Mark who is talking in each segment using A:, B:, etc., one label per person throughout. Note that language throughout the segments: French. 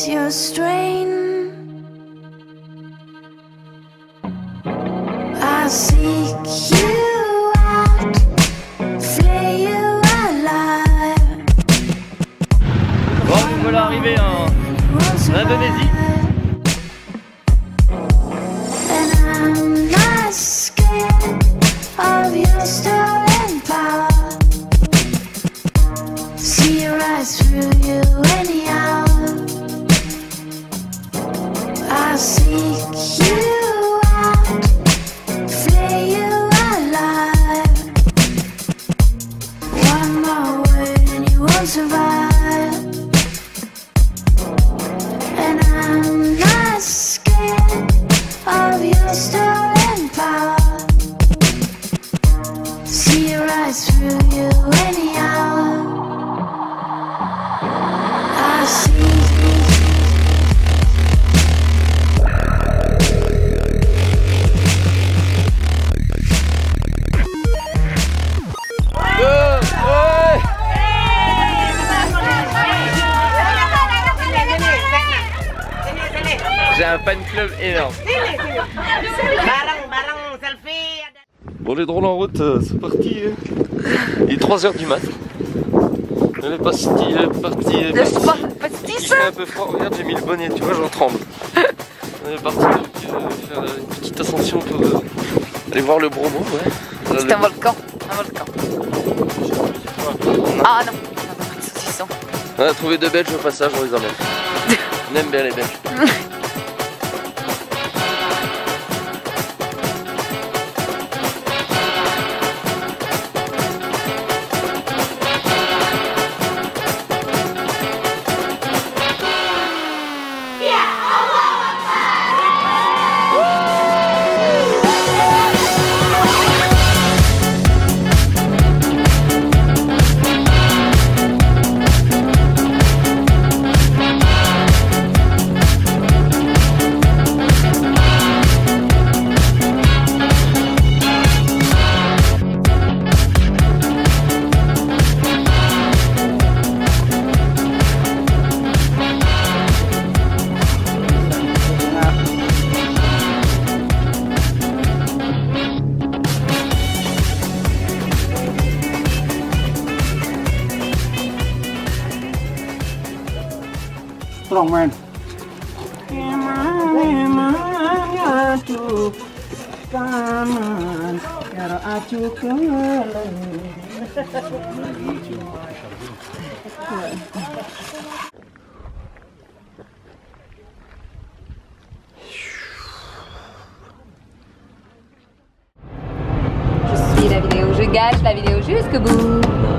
A: ease your strain. I seek you out, flay you alive.
B: Bon, nous voilà arrivés en
A: Was
B: Indonésie. Un fan club énorme. Bon, les drôles en route, euh, c'est parti. euh. Il est 3h du mat. Elle est partie, elle est partie. Il fait un peu froid, regarde, j'ai mis le bonnet, tu vois, j'en tremble. On est parti donc, euh, faire euh, une petite ascension pour euh, aller voir le Bromo, ouais.
C: C'est
B: le-
C: un volcan. Un volcan. Ah non, on a pas pris de saucisson.
B: On a trouvé deux Belges au passage, on les emmène. On aime bien les Belges.
C: Je suis la vidéo, je gâche la vidéo jusqu'au bout.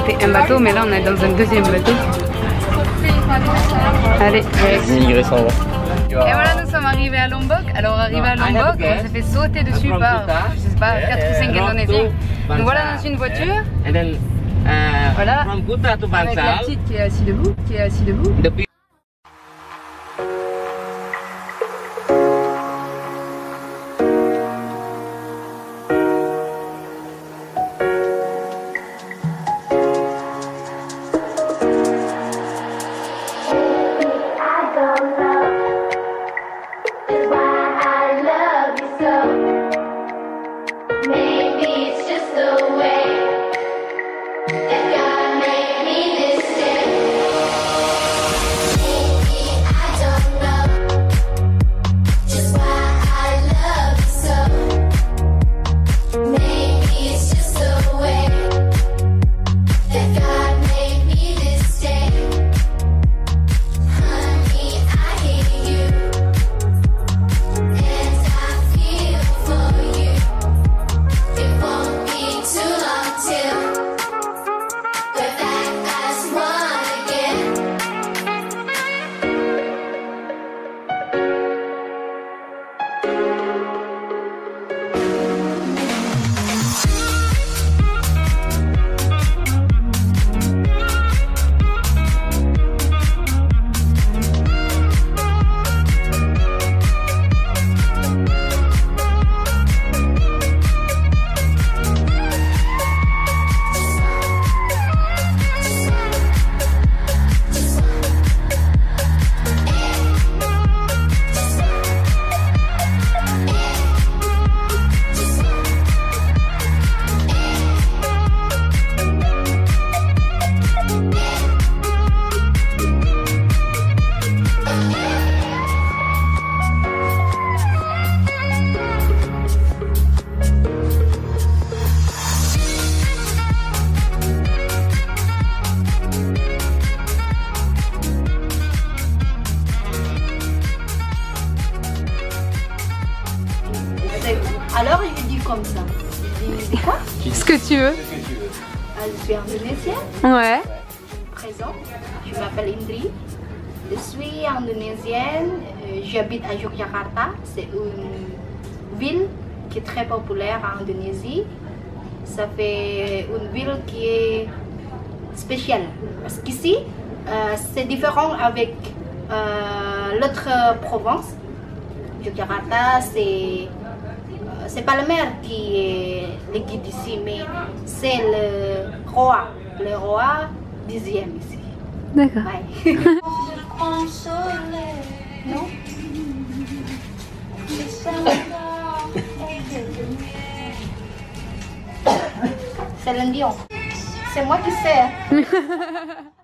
D: Raté un bateau, mais là on est dans un deuxième bateau. Allez,
B: s'en vont.
D: Et voilà, nous sommes arrivés à Lombok. Alors, arrivé à Lombok, on s'est fait sauter dessus par, je sais pas, 4 ou 5 Indonésiens. Nous voilà dans une voiture,
E: And then uh,
D: Voilà. avec la petite qui est assise debout, qui est assise debout.
F: me.
G: Quoi
D: Ce que tu veux.
G: Ah, Je suis indonésienne,
D: Ouais.
G: présent. Je m'appelle Indri. Je suis indonésienne. euh, J'habite à Yogyakarta. C'est une ville qui est très populaire en Indonésie. Ça fait une ville qui est spéciale. Parce qu'ici, euh, c'est différent avec euh, l'autre province. Yogyakarta, c'est c'est pas le maire qui est le guide ici, mais c'est le roi, le roi dixième ici.
D: D'accord.
G: Ouais. non? C'est le lion. C'est moi qui sais.